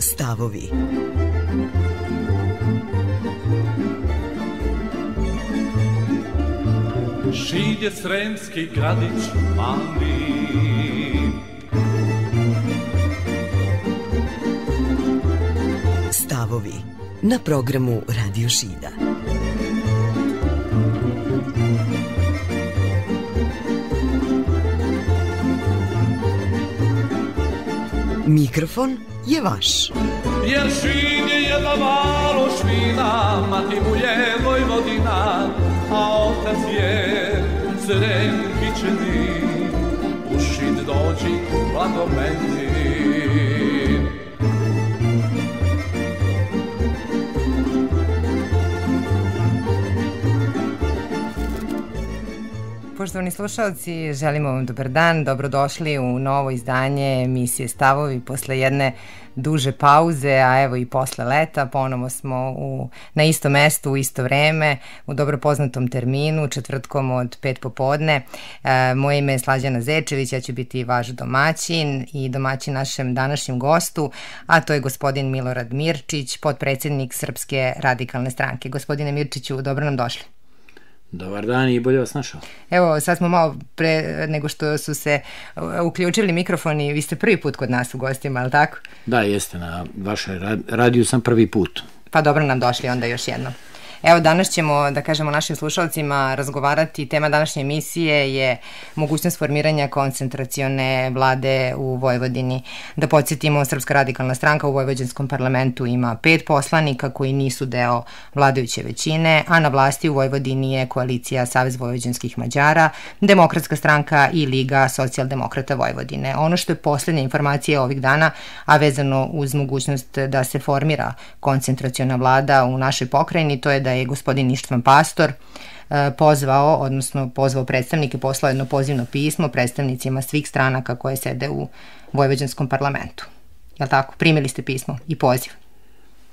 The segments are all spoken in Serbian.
Stavovi Žid je sremski gradić mali Stavovi na programu Radio Šida. Mikrofon je vaš. Jer Šid je jedna malo švina, mati mu je Vojvodina, a otac je Srem. U Šid dođi, blago meni. Poštovani slušalci, želimo vam dobar dan, dobrodošli u novo izdanje emisije Stavovi posle jedne duže pauze, a evo i posle leta ponovo smo u, na isto mestu u isto vreme, u dobro poznatom terminu, četvrtkom od pet popodne. E, moje ime je Slađana Zečević, ja ću biti vaš domaćin i domaćin našem današnjem gostu, a to je gospodin Milorad Mirčić, podpredsednik Srpske radikalne stranke. Gospodine Mirčiću, dobro nam došli. Dobar dan i bolje vas našao. Evo, sad smo malo pre nego što su se uh, uključili mikrofoni, vi ste prvi put kod nas u gostima, ali tako? Da, jeste, na vašoj radiju sam prvi put. Pa dobro nam došli onda još jednom. Evo danas ćemo, da kažemo našim slušalcima, razgovarati, tema današnje emisije je mogućnost formiranja koncentracione vlade u Vojvodini. Da podsjetimo, Srpska radikalna stranka u Vojvođanskom parlamentu ima pet poslanika koji nisu deo vladajuće većine, a na vlasti u Vojvodini je koalicija Savez Vojvođanskih Mađara, Demokratska stranka i Liga socijaldemokrata Vojvodine. Ono što je poslednja informacija ovih dana, a vezano uz mogućnost da se formira koncentraciona vlada u našoj pokrajini, to je da da je gospodin Ištvan Pastor e, pozvao, odnosno pozvao predstavnike, poslao jedno pozivno pismo predstavnicima svih stranaka koje sede u Vojvođanskom parlamentu. Je li tako? Primili ste pismo i poziv?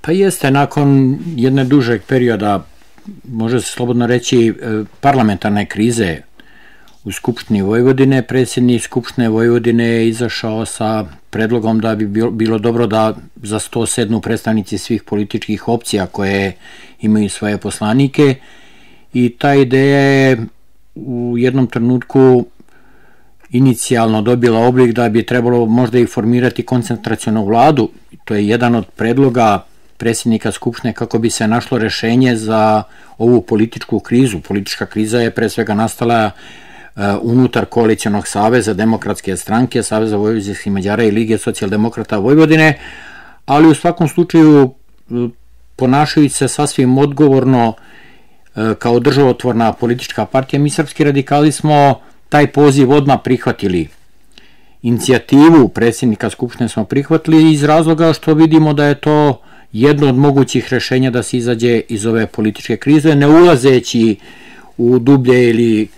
Pa jeste, nakon jedne dužeg perioda, može se slobodno reći, e, parlamentarne krize u Skupštini Vojvodine, predsjednik Skupštine Vojvodine je izašao sa predlogom da bi bilo dobro da za 107 predstavnici svih političkih opcija koje imaju svoje poslanike i ta ideja je u jednom trenutku inicijalno dobila oblik da bi trebalo možda i formirati koncentracionu vladu. To je jedan od predloga predsjednika Skupštine kako bi se našlo rešenje za ovu političku krizu. Politička kriza je pre svega nastala unutar koalicijonog saveza demokratske stranke, Saveza Vojvodinskih Mađara i Lige socijaldemokrata Vojvodine, ali u svakom slučaju uh, ponašajući se sasvim odgovorno uh, kao državotvorna politička partija, mi srpski radikali smo taj poziv odmah prihvatili. Inicijativu predsjednika Skupštine smo prihvatili iz razloga što vidimo da je to jedno od mogućih rešenja da se izađe iz ove političke krize, ne ulazeći u dublje ili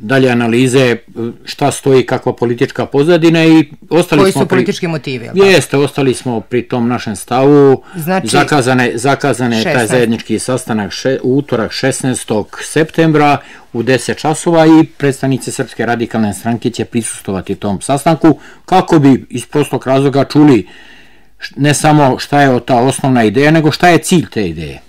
dalje analize šta stoji kakva politička pozadina i ostali Koji smo su politički pri... motivi? Jeste, ostali smo pri tom našem stavu. Znači, zakazane, zakazane 16. taj zajednički sastanak še, u utorak 16. septembra u 10 časova i predstavnice Srpske radikalne stranke će prisustovati tom sastanku kako bi iz prostog razloga čuli ne samo šta je ta osnovna ideja, nego šta je cilj te ideje.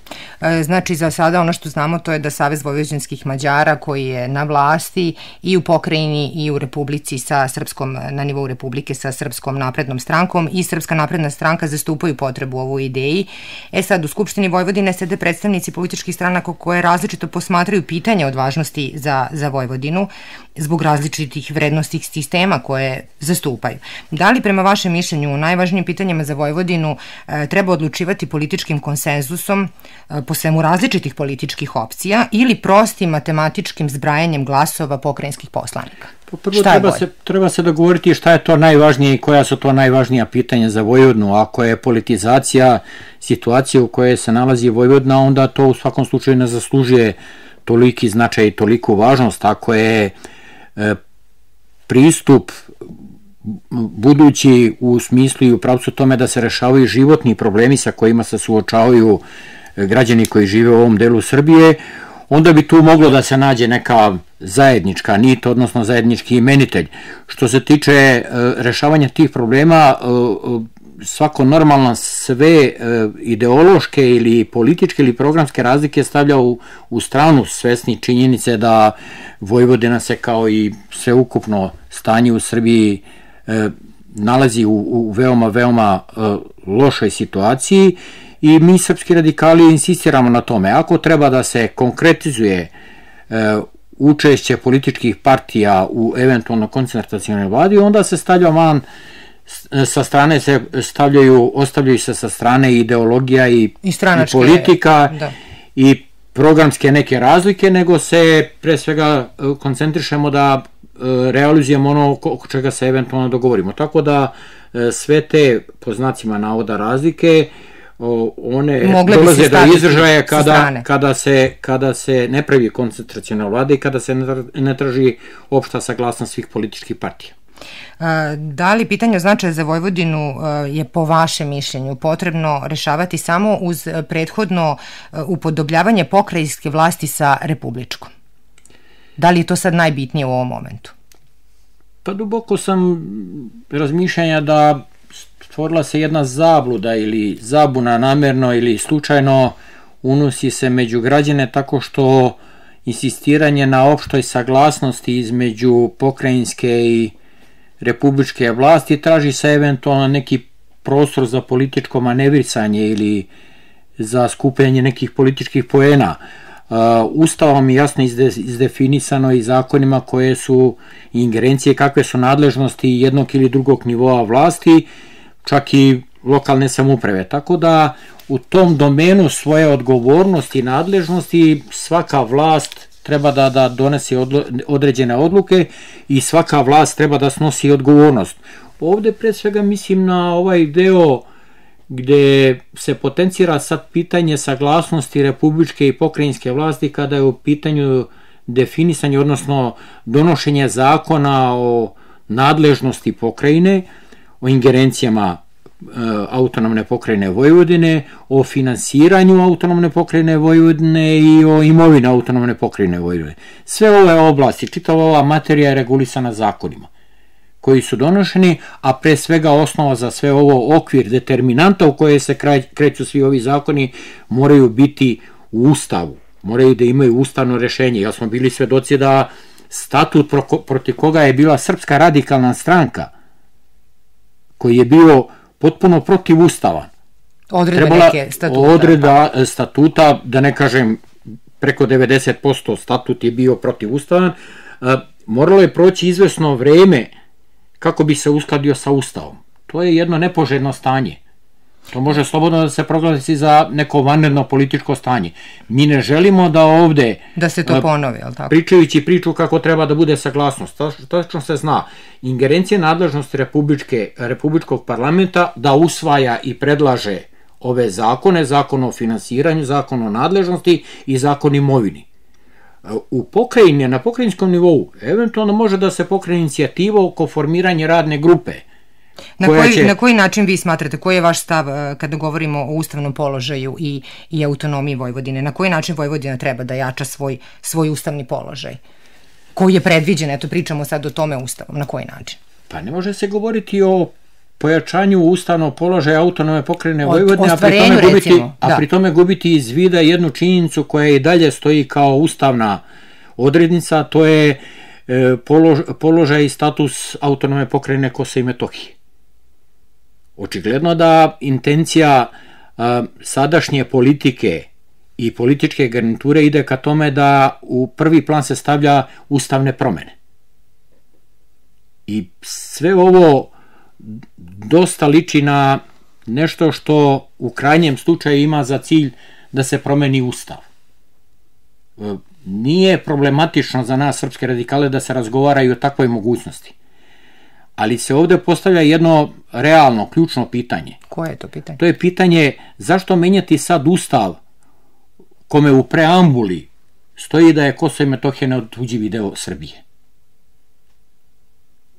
E, znači, za sada ono što znamo to je da Savez Vojvođanskih Mađara koji je na vlasti i u pokrajini i u Republici sa Srpskom, na nivou Republike sa Srpskom naprednom strankom i Srpska napredna stranka zastupaju potrebu ovu ideji. E sad, u Skupštini Vojvodine sede predstavnici političkih stranaka koje različito posmatraju pitanja od važnosti za, za Vojvodinu zbog različitih vrednostih sistema koje zastupaju. Da li prema vašem mišljenju u najvažnijim pitanjima za Vojvodinu e, treba odlučivati političkim konsenzusom e, po svemu različitih političkih opcija ili prostim matematičkim zbrajanjem glasova pokrajinskih poslanika? Pa prvo šta treba se, treba se dogovoriti šta je to najvažnije i koja su to najvažnija pitanja za Vojvodnu. Ako je politizacija situacije u kojoj se nalazi Vojvodna, onda to u svakom slučaju ne zaslužuje toliki značaj i toliku važnost. Ako je e, pristup budući u smislu i u pravcu tome da se rešavaju životni problemi sa kojima se suočavaju građani koji žive u ovom delu Srbije, onda bi tu moglo da se nađe neka zajednička nit, odnosno zajednički imenitelj. Što se tiče e, rešavanja tih problema, e, svako normalno sve e, ideološke ili političke ili programske razlike stavlja u, u stranu svesni činjenice da Vojvodina se kao i sveukupno stanje u Srbiji e, nalazi u, u veoma, veoma e, lošoj situaciji i mi srpski radikali insistiramo na tome. Ako treba da se konkretizuje e, učešće političkih partija u eventualno koncentracijonoj vladi, onda se stavlja van sa strane se stavljaju, ostavljaju se sa strane ideologija i, I, i politika da. i programske neke razlike, nego se pre svega e, koncentrišemo da e, realizujemo ono oko čega se eventualno dogovorimo. Tako da e, sve te, po znacima navoda, razlike one Mogle dolaze do izražaja kada, kada, se, kada se ne pravi koncentracijona vlada i kada se ne traži opšta saglasnost svih političkih partija. Da li pitanje značaja za Vojvodinu je po vašem mišljenju potrebno rešavati samo uz prethodno upodobljavanje pokrajinske vlasti sa republičkom? Da li je to sad najbitnije u ovom momentu? Pa duboko sam razmišljanja da stvorila se jedna zabluda ili zabuna namerno ili slučajno unosi se među građane tako što insistiranje na opštoj saglasnosti između pokrajinske i republičke vlasti traži se eventualno neki prostor za političko manevrisanje ili za skupljanje nekih političkih poena. Ustavom je jasno izdefinisano i zakonima koje su ingerencije, kakve su nadležnosti jednog ili drugog nivoa vlasti čak i lokalne samuprave. Tako da u tom domenu svoje odgovornosti i nadležnosti svaka vlast treba da, da donese određene odluke i svaka vlast treba da snosi odgovornost. Ovde pre svega mislim na ovaj deo gde se potencira sad pitanje saglasnosti republičke i pokrajinske vlasti kada je u pitanju definisanje, odnosno donošenje zakona o nadležnosti pokrajine, o ingerencijama e, autonomne pokrajine Vojvodine, o finansiranju autonomne pokrajine Vojvodine i o imovine autonomne pokrajine Vojvodine. Sve ove oblasti, čitava ova materija je regulisana zakonima koji su donošeni, a pre svega osnova za sve ovo okvir determinanta u koje se kreću svi ovi zakoni moraju biti u ustavu, moraju da imaju ustavno rešenje. Ja smo bili svedoci da statut protiv koga je bila Srpska radikalna stranka – koji je bio potpuno protivustavan. Odredba Trebala, neke statuta. Odredba pa. statuta, da ne kažem preko 90% statut je bio protivustavan, e, moralo je proći izvesno vreme kako bi se uskladio sa ustavom. To je jedno nepoželjno stanje. To može slobodno da se proglasi za neko vanredno političko stanje. Mi ne želimo da ovde... Da se to ponovi, ali tako? Pričajući priču kako treba da bude saglasnost. Tačno se zna. Ingerencije nadležnosti Republičke, Republičkog parlamenta da usvaja i predlaže ove zakone, zakon o finansiranju, zakon o nadležnosti i zakon imovini. U pokrajini, na pokrajinskom nivou, eventualno može da se pokraje inicijativa oko formiranja radne grupe – Na koji, će... na koji način vi smatrate, koji je vaš stav uh, kada govorimo o ustavnom položaju i, i autonomiji Vojvodine? Na koji način Vojvodina treba da jača svoj, svoj ustavni položaj? Koji je predviđen, eto pričamo sad o tome ustavom, na koji način? Pa ne može se govoriti o pojačanju ustavnog položaja autonome pokrene Vojvodine, a pri tome gubiti, recimo, a da. pri tome gubiti iz vida jednu činjenicu koja i dalje stoji kao ustavna odrednica, to je e, polož, položaj i status autonome pokrene Kose i Metohije. Očigledno da intencija a, sadašnje politike i političke garniture ide ka tome da u prvi plan se stavlja ustavne promene. I sve ovo dosta liči na nešto što u krajnjem slučaju ima za cilj da se promeni ustav. E, nije problematično za nas srpske radikale da se razgovaraju o takvoj mogućnosti ali se ovde postavlja jedno realno, ključno pitanje. Koje je to pitanje? To je pitanje zašto menjati sad ustav kome u preambuli stoji da je Kosovo i Metohija neotuđivi deo Srbije.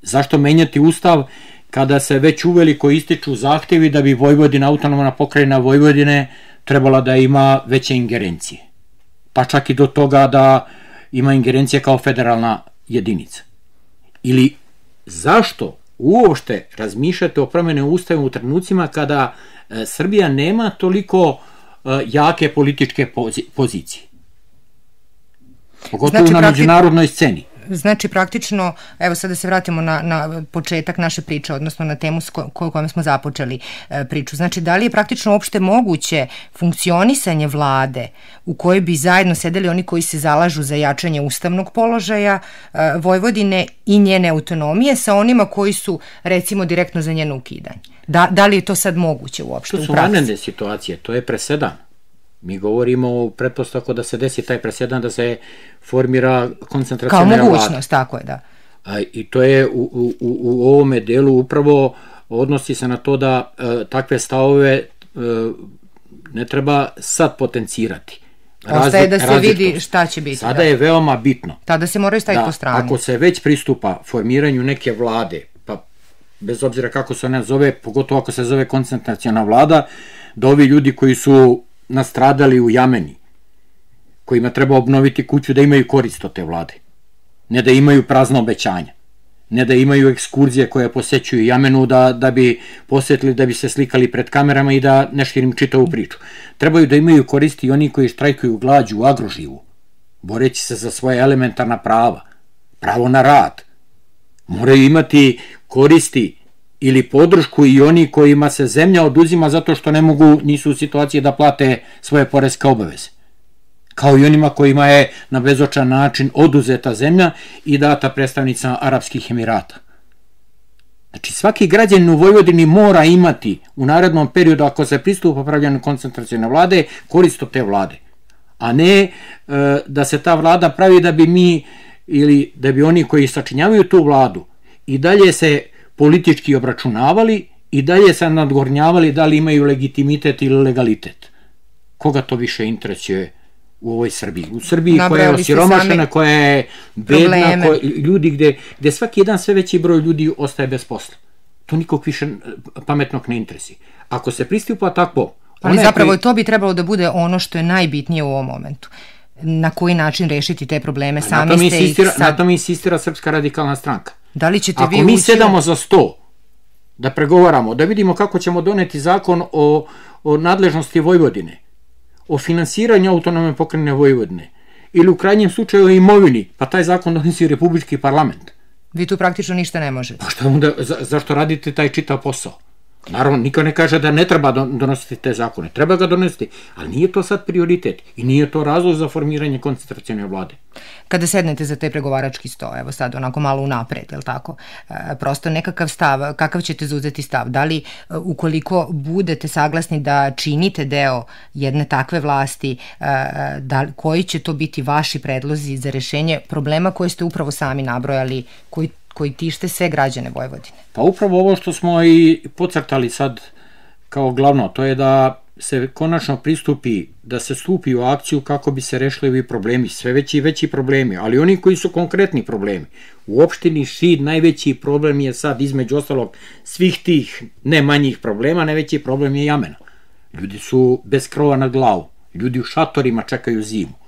Zašto menjati ustav kada se već uveliko ističu zahtevi da bi Vojvodina, autonomna pokrajina Vojvodine, trebala da ima veće ingerencije. Pa čak i do toga da ima ingerencije kao federalna jedinica. Ili zašto uopšte razmišljati o promene ustava u trenucima kada e, Srbija nema toliko e, jake političke pozicije. Pogotovo znači, na međunarodnoj sceni. Znači, praktično, evo sada da se vratimo na, na početak naše priče, odnosno na temu s ko, kojom smo započeli e, priču. Znači, da li je praktično uopšte moguće funkcionisanje vlade u kojoj bi zajedno sedeli oni koji se zalažu za jačanje ustavnog položaja e, Vojvodine i njene autonomije sa onima koji su, recimo, direktno za njeno ukidanje? Da, da li je to sad moguće uopšte u praksi? To su vanredne situacije, to je presedan. Mi govorimo o pretpostavku da se desi taj presedan da se formira koncentracijna vlada. Kao mogućnost, vlada. tako je, da. A, I to je u, u, u ovome delu upravo odnosi se na to da e, takve stavove e, ne treba sad potencirati. Ostaje da se vidi šta će biti. Sada da. je veoma bitno. Tada se moraju staviti da, po strani. Ako se već pristupa formiranju neke vlade, pa bez obzira kako se ona zove, pogotovo ako se zove koncentracijona vlada, da ovi ljudi koji su nastradali u Jameni, kojima treba obnoviti kuću da imaju korist od te vlade. Ne da imaju prazna obećanja. Ne da imaju ekskurzije koje posećuju Jamenu da, da bi posetili, da bi se slikali pred kamerama i da ne širim čitavu priču. Trebaju da imaju koristi i oni koji štrajkuju glađu u agroživu, boreći se za svoje elementarna prava, pravo na rad. Moraju imati koristi ili podršku i oni kojima se zemlja oduzima zato što ne mogu, nisu u situaciji da plate svoje poreske obaveze. Kao i onima kojima je na bezočan način oduzeta zemlja i data predstavnica Arabskih Emirata. Znači, svaki građanin u Vojvodini mora imati u narednom periodu, ako se pristupa pravljanju koncentracijne vlade, korist od te vlade. A ne e, da se ta vlada pravi da bi mi ili da bi oni koji sačinjavaju tu vladu i dalje se politički obračunavali i dalje se nadgornjavali da li imaju legitimitet ili legalitet. Koga to više interesuje u ovoj Srbiji? U Srbiji Nabrali koja je osiromašena, koja je bedna, koja, ljudi gde, gde svaki jedan sve veći broj ljudi ostaje bez posla. To nikog više pametnog ne interesi. Ako se pristupa tako... Ali zapravo koji... to bi trebalo da bude ono što je najbitnije u ovom momentu na koji način rešiti te probleme. Sami mi insistira, sad... na to mi insistira Srpska radikalna stranka. Da li ćete Ako vi mi ući... sedamo za sto, da pregovaramo, da vidimo kako ćemo doneti zakon o, o nadležnosti Vojvodine, o finansiranju autonomne pokrene Vojvodine, ili u krajnjem slučaju o imovini, pa taj zakon donosi Republički parlament. Vi tu praktično ništa ne možete. Pa šta onda, za, zašto radite taj čitav posao? Naravno, niko ne kaže da ne treba donositi te zakone. Treba ga donositi, ali nije to sad prioritet i nije to razlog za formiranje koncentracijne vlade. Kada sednete za te pregovarački sto, evo sad onako malo unapred, je li tako? E, prosto nekakav stav, kakav ćete zauzeti stav? Da li e, ukoliko budete saglasni da činite deo jedne takve vlasti, e, da, koji će to biti vaši predlozi za rešenje problema koje ste upravo sami nabrojali, koji koji tište sve građane Vojvodine. Pa upravo ovo što smo i pocrtali sad kao glavno, to je da se konačno pristupi, da se stupi u akciju kako bi se rešili ovi problemi, sve veći i veći problemi, ali oni koji su konkretni problemi. U opštini Šid najveći problem je sad između ostalog svih tih ne manjih problema, najveći problem je Jamena. Ljudi su bez krova na glavu, ljudi u šatorima čekaju zimu.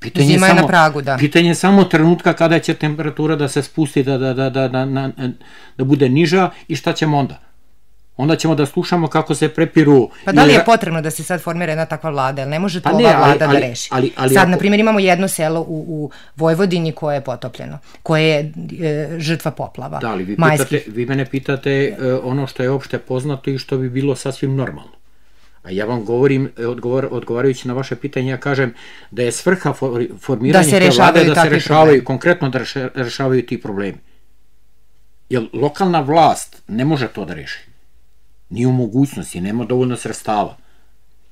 Pitanje Zima je samo, na pragu, da. Pitanje je samo trenutka kada će temperatura da se spusti, da, da, da, da, da, da, da bude niža i šta ćemo onda? Onda ćemo da slušamo kako se prepiru... Pa da li je potrebno da se sad formira jedna takva vlada, ili ne može to pa ne, ova vlada ali, da reši? Ali, ali, sad, ako... na primjer, imamo jedno selo u, u Vojvodini koje je potopljeno, koje je e, žrtva poplava. Da, ali vi, pitate, vi mene pitate e, ono što je opšte poznato i što bi bilo sasvim normalno. A ja vam govorim, e, odgovor, odgovarajući na vaše pitanje, ja kažem da je svrha for, formiranja da te vlade da se rešavaju, problemi. konkretno da rešavaju ti problemi. Jer lokalna vlast ne može to da reši. Nije u mogućnosti, nema dovoljno sredstava.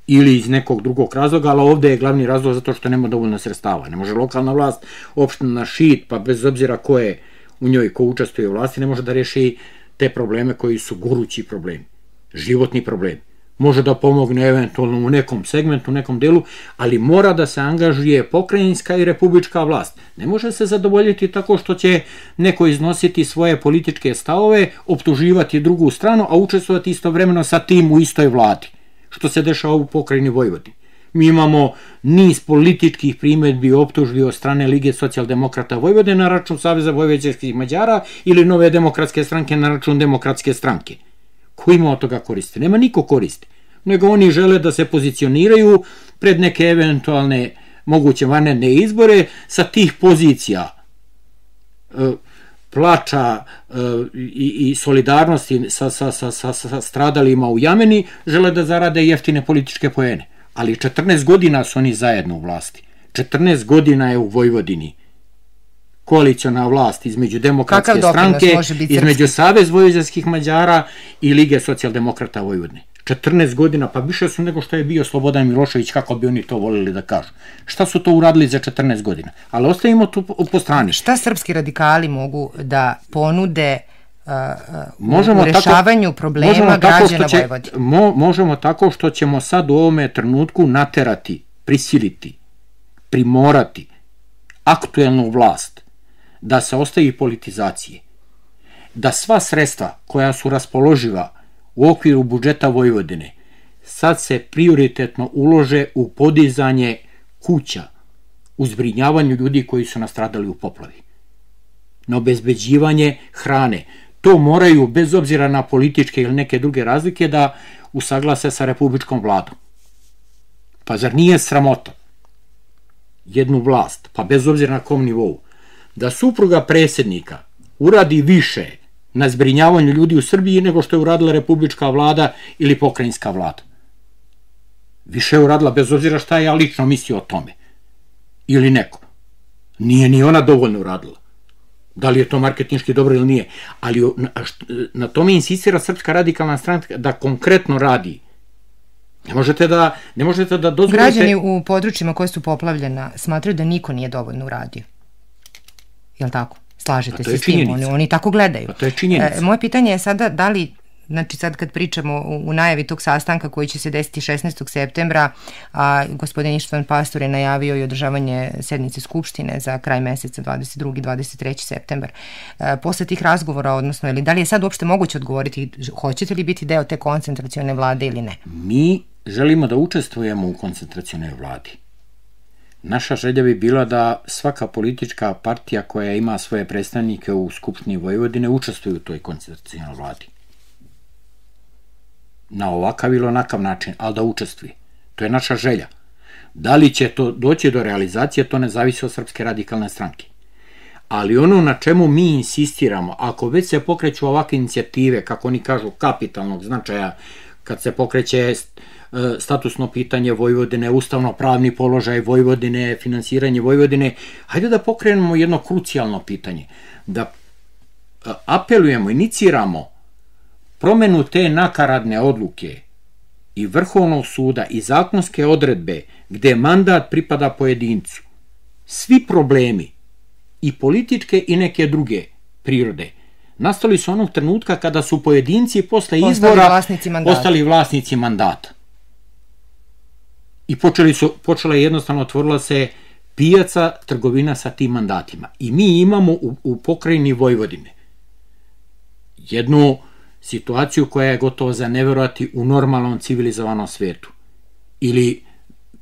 Ili iz nekog drugog razloga, ali ovde je glavni razlog zato što nema dovoljno sredstava. Ne može lokalna vlast, opština na šit, pa bez obzira ko je u njoj, ko učestvuje u vlasti, ne može da reši te probleme koji su gorući problemi, životni problemi može da pomogne eventualno u nekom segmentu, u nekom delu, ali mora da se angažuje pokrajinska i republička vlast. Ne može se zadovoljiti tako što će neko iznositi svoje političke stavove, optuživati drugu stranu, a učestvovati istovremeno sa tim u istoj vladi, što se dešava u pokrajini Vojvodini. Mi imamo niz političkih primetbi optužbi od strane Lige socijaldemokrata Vojvode na račun Saveza vojvođanskih Mađara ili Nove demokratske stranke na račun demokratske stranke. Ko ima od toga koriste? Nema niko koristi. Nego oni žele da se pozicioniraju pred neke eventualne moguće vanredne izbore sa tih pozicija e, plača e, i, i solidarnosti sa, sa, sa, sa, sa stradalima u Jameni, žele da zarade jeftine političke poene ali 14 godina su oni zajedno u vlasti. 14 godina je u Vojvodini koaliciona vlast između demokratske stranke, između Savez vojvođanskih Mađara i Lige socijaldemokrata Vojvodine. 14 godina, pa više su nego što je bio Slobodan Milošević, kako bi oni to volili da kažu. Šta su to uradili za 14 godina? Ali ostavimo to po strani. Šta srpski radikali mogu da ponude možemo u rešavanju tako, problema možemo građana će, Vojvodine. Mo, možemo tako što ćemo sad u ovome trenutku naterati, prisiliti, primorati aktuelnu vlast da se ostavi politizacije, da sva sredstva koja su raspoloživa u okviru budžeta Vojvodine sad se prioritetno ulože u podizanje kuća, u zbrinjavanju ljudi koji su nastradali u poplavi, na obezbeđivanje hrane, to moraju, bez obzira na političke ili neke druge razlike, da usaglase sa republičkom vladom. Pa zar nije sramota jednu vlast, pa bez obzira na kom nivou, da supruga predsjednika uradi više na zbrinjavanju ljudi u Srbiji nego što je uradila republička vlada ili pokrajinska vlada. Više je uradila, bez obzira šta ja lično mislio o tome. Ili neko. Nije ni ona dovoljno uradila. Da li je to marketinški dobro ili nije. Ali na tome insistira Srpska radikalna stranka da konkretno radi. Ne možete da, ne možete da dozvolite... Građani u područjima koje su poplavljena smatraju da niko nije dovoljno uradio. Je li tako? Slažete se s tim? Oni, oni tako gledaju. Pa to je činjenica. E, moje pitanje je sada da li Znači sad kad pričamo u, najavi tog sastanka koji će se desiti 16. septembra, a gospodin Ištvan Pastor je najavio i održavanje sednice Skupštine za kraj meseca 22. i 23. septembar. E, posle tih razgovora, odnosno, ili da li je sad uopšte moguće odgovoriti, hoćete li biti deo te koncentracione vlade ili ne? Mi želimo da učestvujemo u koncentracionoj vladi. Naša želja bi bila da svaka politička partija koja ima svoje predstavnike u Skupštini Vojvodine učestvuju u toj koncentracionoj vladi na ovakav ili onakav način, ali da učestvuje. To je naša želja. Da li će to doći do realizacije, to ne zavisi od Srpske radikalne stranke. Ali ono na čemu mi insistiramo, ako već se pokreću ovakve inicijative, kako oni kažu, kapitalnog značaja, kad se pokreće statusno pitanje Vojvodine, ustavno-pravni položaj Vojvodine, finansiranje Vojvodine, hajde da pokrenemo jedno krucijalno pitanje, da e, apelujemo, iniciramo promenu te nakaradne odluke i Vrhovnog suda i zakonske odredbe gde mandat pripada pojedincu, svi problemi i političke i neke druge prirode nastali su onog trenutka kada su pojedinci posle izbora vlasnici postali vlasnici mandata. I počeli su, počela je jednostavno, otvorila se pijaca trgovina sa tim mandatima. I mi imamo u, u pokrajini Vojvodine jednu situaciju koja je gotovo za neverovati u normalnom civilizovanom svetu ili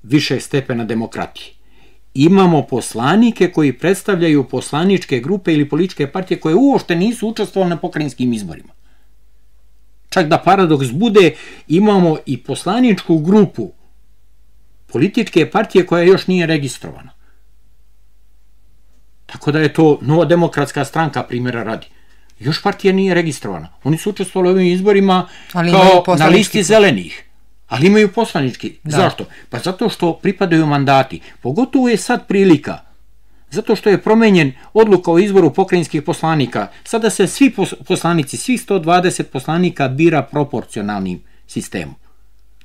više stepena demokratije. Imamo poslanike koji predstavljaju poslaničke grupe ili političke partije koje uošte nisu učestvovali na pokrajinskim izborima. Čak da paradoks bude, imamo i poslaničku grupu političke partije koja još nije registrovana. Tako da je to nova demokratska stranka primjera radi. Još partija nije registrovana. Oni su učestvovali u ovim izborima Ali kao na listi zelenih. Ali imaju poslanički. Da. Zašto? Pa zato što pripadaju mandati. Pogotovo je sad prilika zato što je promenjen odluka o izboru pokrajinskih poslanika. Sada se svi poslanici, svih 120 poslanika bira proporcionalnim sistemom.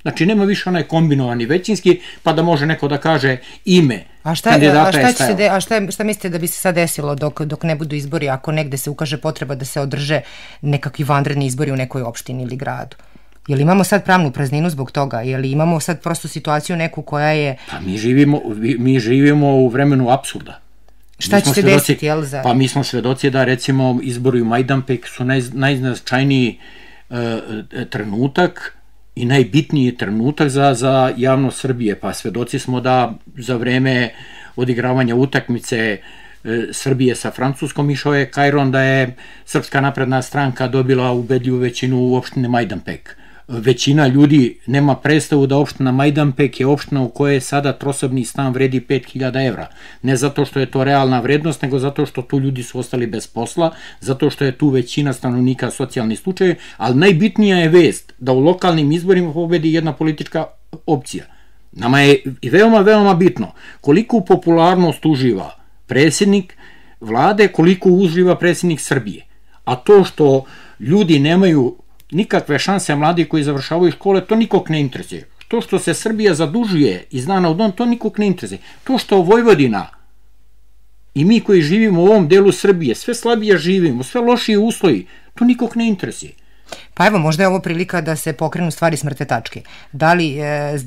Znači, nema više onaj kombinovani većinski, pa da može neko da kaže ime a šta, kandidata a šta, će se de, a šta, šta mislite da bi se sad desilo dok, dok ne budu izbori, ako negde se ukaže potreba da se održe nekakvi vanredni izbori u nekoj opštini ili gradu? Jel imamo sad pravnu prazninu zbog toga? Jel imamo sad prosto situaciju neku koja je... Pa mi živimo, mi živimo u vremenu apsurda. Šta će se desiti, jel za... Pa mi smo svedoci da recimo izbori u Majdanpek su naj, najznačajniji uh, trenutak i najbitniji trenutak za, za javnost Srbije, pa svedoci smo da za vreme odigravanja utakmice e, Srbije sa Francuskom išao je Kajron da je Srpska napredna stranka dobila ubedljivu većinu u opštine Majdanpek većina ljudi nema predstavu da opština Majdanpek je opština u kojoj sada trosobni stan vredi 5000 evra. Ne zato što je to realna vrednost, nego zato što tu ljudi su ostali bez posla, zato što je tu većina stanovnika socijalni slučaj, ali najbitnija je vest da u lokalnim izborima pobedi jedna politička opcija. Nama je veoma, veoma bitno koliko popularnost uživa predsjednik vlade, koliko uživa predsjednik Srbije. A to što ljudi nemaju nikakve šanse mladi koji završavaju škole, to nikog ne interesuje. To što se Srbija zadužuje iz dana u dan, to nikog ne interesuje. To što Vojvodina i mi koji živimo u ovom delu Srbije, sve slabije živimo, sve lošije usloji, to nikog ne interesuje. Pa evo, možda je ovo prilika da se pokrenu stvari s mrtve tačke. Da li e,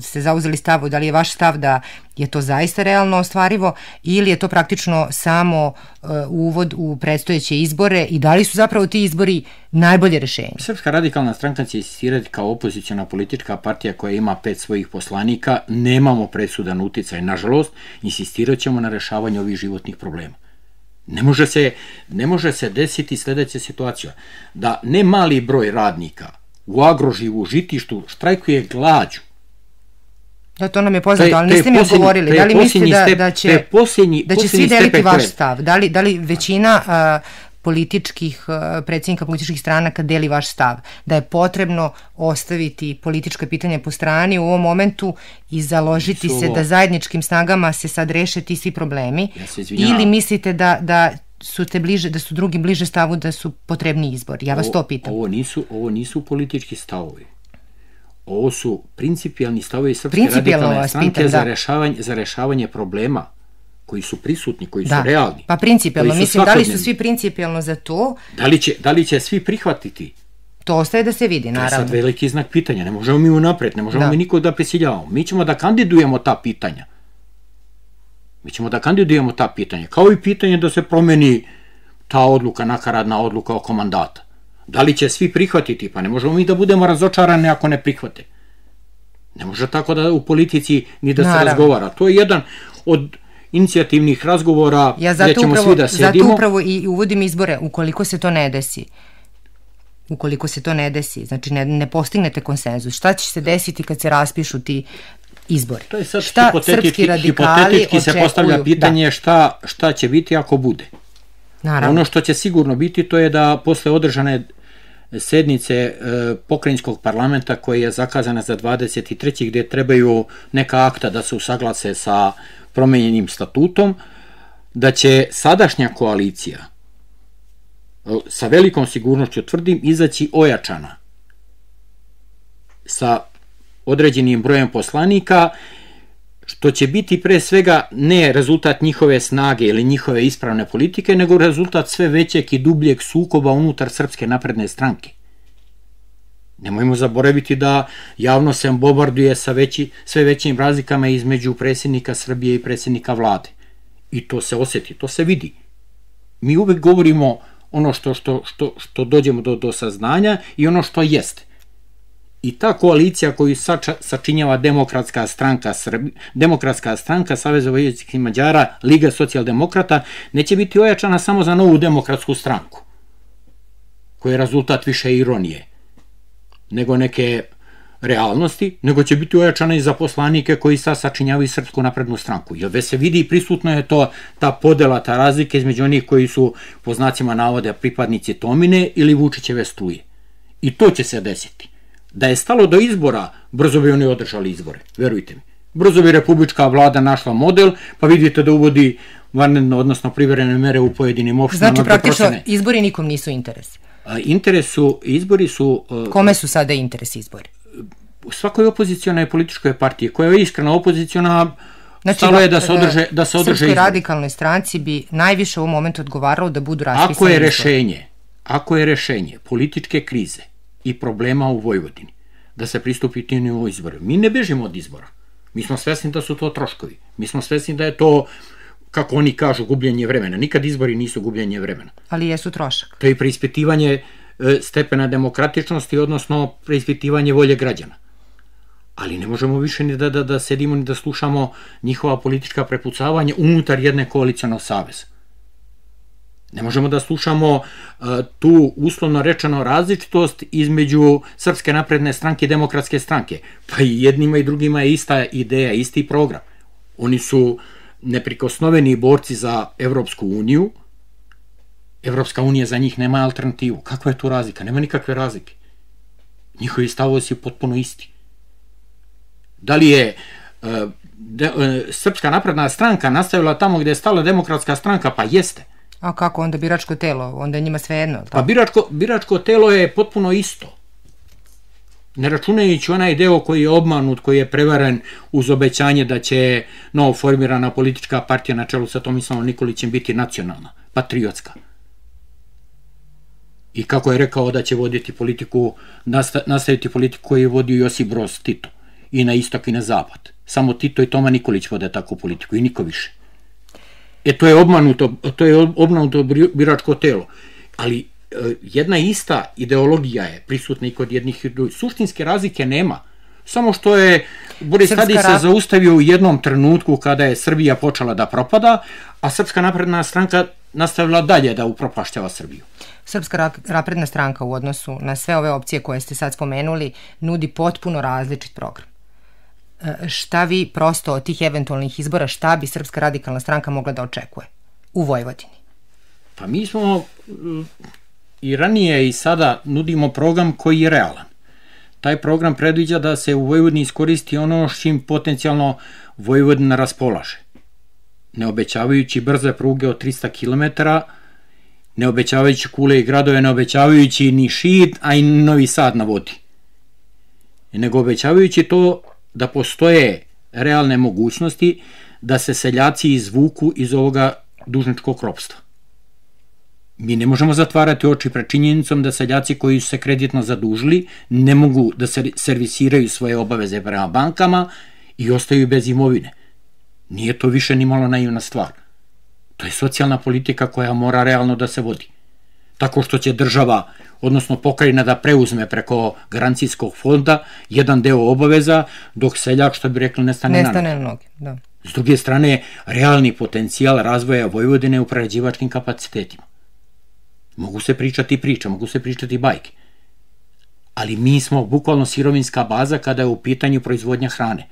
ste zauzeli stavu, da li je vaš stav da je to zaista realno ostvarivo ili je to praktično samo e, uvod u predstojeće izbore i da li su zapravo ti izbori najbolje rešenje? Srpska radikalna stranka će insistirati kao opozicijona politička partija koja ima pet svojih poslanika, nemamo presudan uticaj, nažalost, insistirat ćemo na rešavanju ovih životnih problema. Ne može se, ne može se desiti sledeća situacija, da ne mali broj radnika u agroživu žitištu štrajkuje glađu. Da, to nam je poznato, ali niste mi odgovorili. Da li mislite da, da će, da će svi deliti vaš stav? Da li, da li većina političkih, eh, predsjednika političkih stranaka deli vaš stav, da je potrebno ostaviti politička pitanja po strani u ovom momentu i založiti se da zajedničkim snagama se sad reše ti svi problemi ja ili mislite da, da su te bliže, da su drugi bliže stavu da su potrebni izbori? Ja vas ovo, to pitam. Ovo nisu, ovo nisu politički stavovi. Ovo su principijalni stavovi Srpske radikalne stranke pitam, za, da. rešavanje, za rešavanje problema koji su prisutni, koji da. su realni. Pa principijalno, mislim, da li su svi principijalno za to? Da li će, da li će svi prihvatiti? To ostaje da se vidi, naravno. To je sad veliki znak pitanja, ne možemo mi unapred, ne možemo da. mi niko da prisiljavamo. Mi ćemo da kandidujemo ta pitanja. Mi ćemo da kandidujemo ta pitanja, kao i pitanje da se promeni ta odluka, nakaradna odluka oko mandata. Da li će svi prihvatiti? Pa ne možemo mi da budemo razočarani ako ne prihvate. Ne može tako da u politici ni da Naravno. se razgovara. To je jedan od inicijativnih razgovora ja gde ćemo upravo, svi da sedimo. Zato upravo i uvodim izbore, ukoliko se to ne desi. Ukoliko se to ne desi, znači ne, ne postignete konsenzus, šta će se desiti kad se raspišu ti izbori? To je sad šta hipotetički, hipotetički se postavlja da. pitanje da. šta, šta će biti ako bude. Naravno. Ono što će sigurno biti to je da posle održane sednice e, pokrajinskog parlamenta koja je zakazana za 23. gde trebaju neka akta da se usaglase sa promenjenim statutom, da će sadašnja koalicija sa velikom sigurnošću tvrdim izaći ojačana sa određenim brojem poslanika što će biti pre svega ne rezultat njihove snage ili njihove ispravne politike, nego rezultat sve većeg i dubljeg sukoba unutar Srpske napredne stranke. Nemojmo zaboraviti da javno se bombarduje sa veći, sve većim razlikama između predsjednika Srbije i predsjednika vlade. I to se osjeti, to se vidi. Mi uvek govorimo ono što, što, što, što dođemo do, do saznanja i ono što jeste. I ta koalicija koju sačinjava demokratska stranka demokratska stranka Saveza vojvodskih Mađara, Liga socijaldemokrata, neće biti ojačana samo za novu demokratsku stranku, koja je rezultat više ironije nego neke realnosti, nego će biti ojačana i za poslanike koji sad sačinjavaju Srpsku naprednu stranku. Jer već se vidi i prisutno je to ta podela, ta razlika između onih koji su po znacima navode pripadnici Tomine ili Vučićeve struje. I to će se desiti. Da je stalo do izbora, brzo bi oni održali izbore, verujte mi. Brzo bi republička vlada našla model, pa vidite da uvodi vanredno, odnosno privremene mere u pojedinim opštinama. Znači, praktično, izbori nikom nisu interes. Interes su, izbori su... Kome su sada interes izbori? Svakoj opozicijonoj političkoj partiji koja je iskreno opoziciona Znači, Stalo je da se održe, da se održe Srpskoj radikalnoj stranci bi najviše u ovom momentu odgovaralo da budu raspisani Ako je rešenje, ako je rešenje političke krize i problema u Vojvodini, da se pristupi tim u izbore, mi ne bežimo od izbora. Mi smo svesni da su to troškovi. Mi smo svesni da je to kako oni kažu, gubljenje vremena. Nikad izbori nisu gubljenje vremena. Ali jesu trošak. To je preispitivanje e, stepena demokratičnosti, odnosno preispitivanje volje građana. Ali ne možemo više ni da, da, da sedimo ni da slušamo njihova politička prepucavanja unutar jedne koalicijalnog saveza. Ne možemo da slušamo uh, tu uslovno rečeno različitost između Srpske napredne stranke i Demokratske stranke. Pa i jednima i drugima je ista ideja, isti program. Oni su neprikosnoveni borci za Evropsku uniju. Evropska unija za njih nema alternativu. Kakva je tu razlika? Nema nikakve razlike. Njihovi stavovi su potpuno isti. Da li je uh, de, uh, Srpska napredna stranka nastavila tamo gde je stala Demokratska stranka? Pa jeste. A kako onda biračko telo? Onda je njima sve jedno? Tako? Pa biračko, biračko telo je potpuno isto. Ne računajući onaj deo koji je obmanut, koji je prevaren uz obećanje da će novo formirana politička partija na čelu sa Tomislavom Nikolićem biti nacionalna, patriotska. I kako je rekao da će voditi politiku, nastaviti politiku koju je vodio Josip Broz Tito. I na istok i na zapad. Samo Tito i Toma Nikolić vode takvu politiku i niko više. E to je obmanuto, to je obmanuto biračko telo. Ali e, jedna ista ideologija je prisutna i kod jednih i drugih. Suštinske razlike nema. Samo što je Boris Tadić se zaustavio u jednom trenutku kada je Srbija počela da propada, a Srpska napredna stranka nastavila dalje da upropašćava Srbiju. Srpska napredna stranka u odnosu na sve ove opcije koje ste sad spomenuli nudi potpuno različit program šta vi prosto od tih eventualnih izbora, šta bi Srpska radikalna stranka mogla da očekuje u Vojvodini? Pa mi smo i ranije i sada nudimo program koji je realan. Taj program predviđa da se u Vojvodini iskoristi ono s čim potencijalno Vojvodina raspolaže. Ne obećavajući brze pruge od 300 km, ne obećavajući kule i gradove, ne obećavajući ni Šid, a i Novi Sad na vodi. Nego obećavajući to da postoje realne mogućnosti da se seljaci izvuku iz ovoga dužničkog ropstva. Mi ne možemo zatvarati oči pred činjenicom da seljaci koji su se kreditno zadužili ne mogu da se servisiraju svoje obaveze prema bankama i ostaju bez imovine. Nije to više ni malo naivna stvar. To je socijalna politika koja mora realno da se vodi. Tako što će država odnosno pokrajina da preuzme preko garancijskog fonda jedan deo obaveza, dok seljak, što bi rekli, nestane, nestane na noge. Da. S druge strane, realni potencijal razvoja Vojvodine u prerađivačkim kapacitetima. Mogu se pričati priče, mogu se pričati bajke. Ali mi smo bukvalno sirovinska baza kada je u pitanju proizvodnja hrane.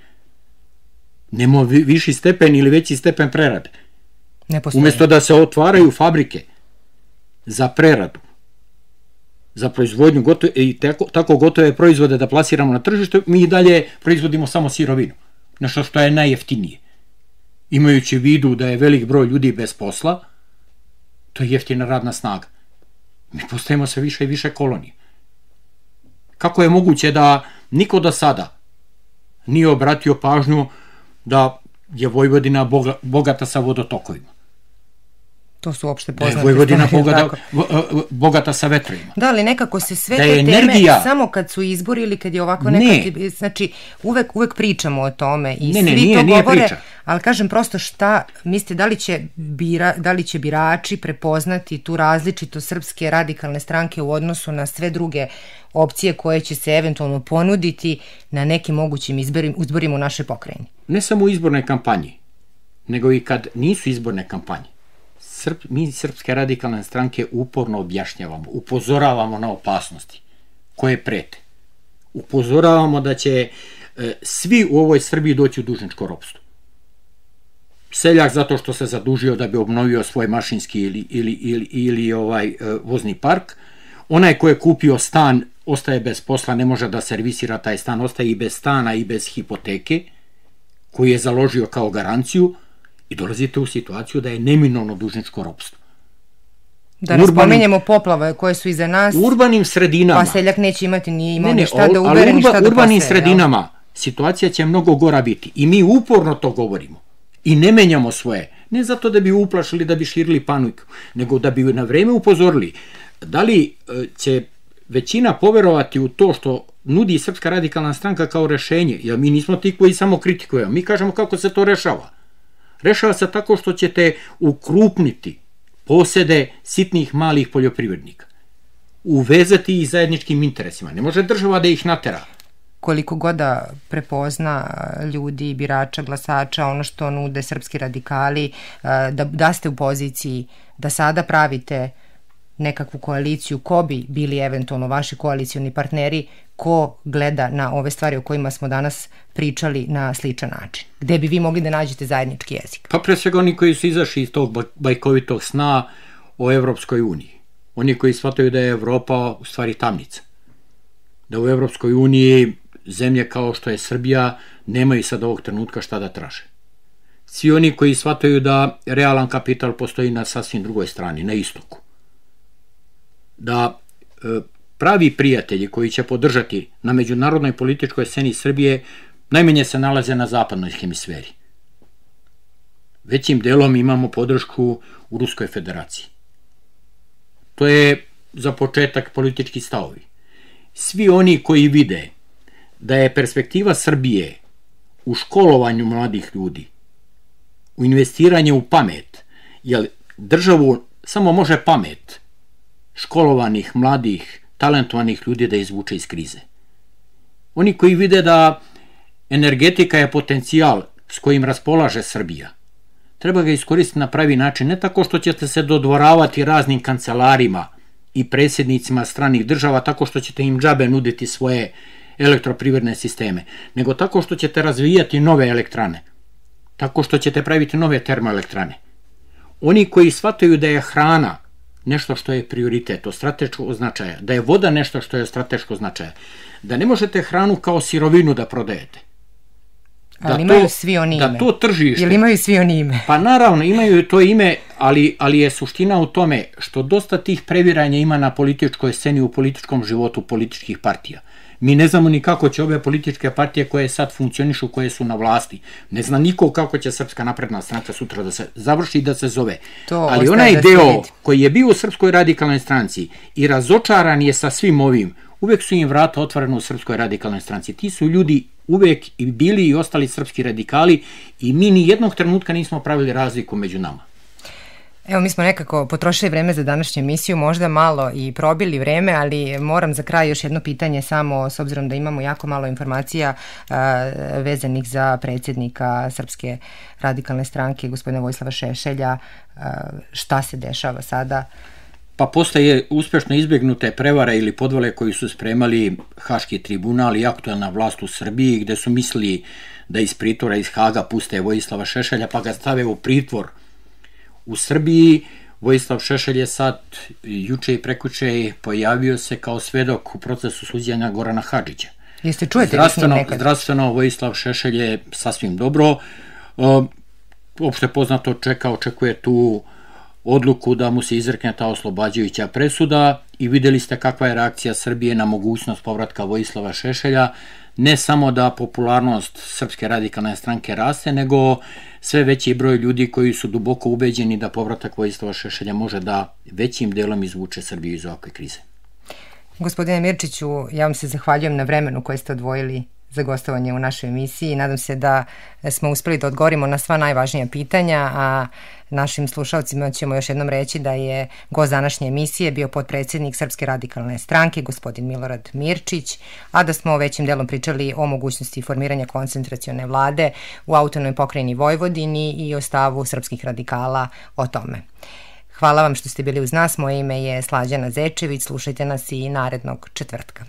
Nemo viši stepen ili veći stepen prerade. Ne postoji. Umesto da se otvaraju fabrike za preradu, za proizvodnju gotove, i tako, tako gotove proizvode da plasiramo na tržište, mi i dalje proizvodimo samo sirovinu, nešto što je najjeftinije. Imajući vidu da je velik broj ljudi bez posla, to je jeftina radna snaga. Mi postajemo sve više i više kolonije. Kako je moguće da niko do sada nije obratio pažnju da je Vojvodina bogata sa vodotokovima? To su uopšte poznate Vojvodina bogata, bogata sa vetrovima. Da, ali nekako se sve da te energija... teme, samo kad su izbori ili kad je ovako neka... Ne. Znači, uvek, uvek pričamo o tome i ne, ne, svi nije, to nije govore, priča. ali kažem prosto šta, mislite, da li, će bira, da li će birači prepoznati tu različito srpske radikalne stranke u odnosu na sve druge opcije koje će se eventualno ponuditi na nekim mogućim izborima u našoj pokrajini? Ne samo u izbornoj kampanji, nego i kad nisu izborne kampanje Srp, mi Srpske radikalne stranke uporno objašnjavamo, upozoravamo na opasnosti koje prete. Upozoravamo da će e, svi u ovoj Srbiji doći u dužničko ropstvo. Seljak zato što se zadužio da bi obnovio svoj mašinski ili, ili, ili, ili ovaj e, vozni park, onaj ko je kupio stan ostaje bez posla, ne može da servisira taj stan, ostaje i bez stana i bez hipoteke, koji je založio kao garanciju, i dolazite u situaciju da je neminovno dužničko ropstvo. Da ne spomenjemo poplave koje su iza nas. U urbanim sredinama. Pa seljak neće imati ni imao ne, ne, šta da ubere, ni šta da urbanim posle, sredinama jel? situacija će mnogo gora biti. I mi uporno to govorimo. I ne menjamo svoje. Ne zato da bi uplašili, da bi širili paniku, nego da bi na vreme upozorili. Da li e, će većina poverovati u to što nudi Srpska radikalna stranka kao rešenje, jer mi nismo ti koji samo kritikujemo, mi kažemo kako se to rešava. Rešava se tako što ćete ukrupniti posede sitnih malih poljoprivrednika. uvezati ih zajedničkim interesima. Ne može država da ih natera koliko god da prepozna ljudi, birača, glasača, ono što nude srpski radikali, da, da ste u poziciji da sada pravite nekakvu koaliciju, ko bi bili eventualno vaši koalicioni partneri, ko gleda na ove stvari o kojima smo danas pričali na sličan način? Gde bi vi mogli da nađete zajednički jezik? Pa pre svega oni koji su izašli iz tog bajkovitog sna o Evropskoj uniji. Oni koji shvataju da je Evropa u stvari tamnica. Da u Evropskoj uniji zemlje kao što je Srbija nemaju sad ovog trenutka šta da traže. Svi oni koji shvataju da realan kapital postoji na sasvim drugoj strani, na istoku. Da e, pravi prijatelji koji će podržati na međunarodnoj političkoj sceni Srbije najmenje se nalaze na zapadnoj hemisferi. Većim delom imamo podršku u Ruskoj federaciji. To je za početak politički stavovi. Svi oni koji vide da je perspektiva Srbije u školovanju mladih ljudi, u investiranje u pamet, jer državu samo može pamet školovanih, mladih, talentovanih ljudi da izvuče iz krize. Oni koji vide da energetika je potencijal s kojim raspolaže Srbija, treba ga iskoristiti na pravi način, ne tako što ćete se dodvoravati raznim kancelarima i predsjednicima stranih država, tako što ćete im džabe nuditi svoje elektroprivredne sisteme, nego tako što ćete razvijati nove elektrane, tako što ćete praviti nove termoelektrane. Oni koji shvataju da je hrana nešto što je prioritet, od strateškog značaja, da je voda nešto što je strateško značaja, da ne možete hranu kao sirovinu da prodajete. Da ali imaju to, svi oni da ime. Da to tržište... Ili imaju svi oni ime? Pa naravno, imaju to ime, ali, ali je suština u tome što dosta tih previranja ima na političkoj sceni u političkom životu političkih partija. Mi ne znamo ni kako će ove političke partije koje sad funkcionišu, koje su na vlasti. Ne zna niko kako će Srpska napredna stranka sutra da se završi i da se zove. To Ali onaj da deo koji je bio u Srpskoj radikalnoj stranci i razočaran je sa svim ovim, uvek su im vrata otvorena u Srpskoj radikalnoj stranci. Ti su ljudi uvek i bili i ostali srpski radikali i mi ni jednog trenutka nismo pravili razliku među nama. Evo, mi smo nekako potrošili vreme za današnju emisiju, možda malo i probili vreme, ali moram za kraj još jedno pitanje samo, s obzirom da imamo jako malo informacija uh, vezanih za predsjednika Srpske radikalne stranke, gospodina Vojslava Šešelja, uh, šta se dešava sada? Pa posle je uspešno izbjegnute prevare ili podvale koji su spremali Haški tribunal i aktuelna vlast u Srbiji, gde su mislili da iz pritvora iz Haga puste Vojislava Šešelja, pa ga stave u pritvor U Srbiji Vojislav Šešelj je sad juče i prekuče pojavio se kao svedok u procesu suđenja Gorana Hadžića. Jeste čujete zdravstveno, nekad? Zdravstveno Vojislav Šešelj je sasvim dobro. Opšte poznato čeka, očekuje tu odluku da mu se izrekne ta oslobađajuća presuda i videli ste kakva je reakcija Srbije na mogućnost povratka Vojislava Šešelja ne samo da popularnost Srpske radikalne stranke raste, nego sve veći broj ljudi koji su duboko ubeđeni da povratak Vojislava Šešelja može da većim delom izvuče Srbiju iz ovakve krize. Gospodine Mirčiću, ja vam se zahvaljujem na vremenu koje ste odvojili za gostovanje u našoj emisiji. Nadam se da smo uspeli da odgovorimo na sva najvažnija pitanja, a našim slušalcima ćemo još jednom reći da je gost današnje emisije bio potpredsednik Srpske radikalne stranke, gospodin Milorad Mirčić, a da smo većim delom pričali o mogućnosti formiranja koncentracione vlade u autonomnoj pokrajini Vojvodini i o stavu srpskih radikala o tome. Hvala vam što ste bili uz nas. Moje ime je Slađana Zečević. Slušajte nas i narednog četvrtka.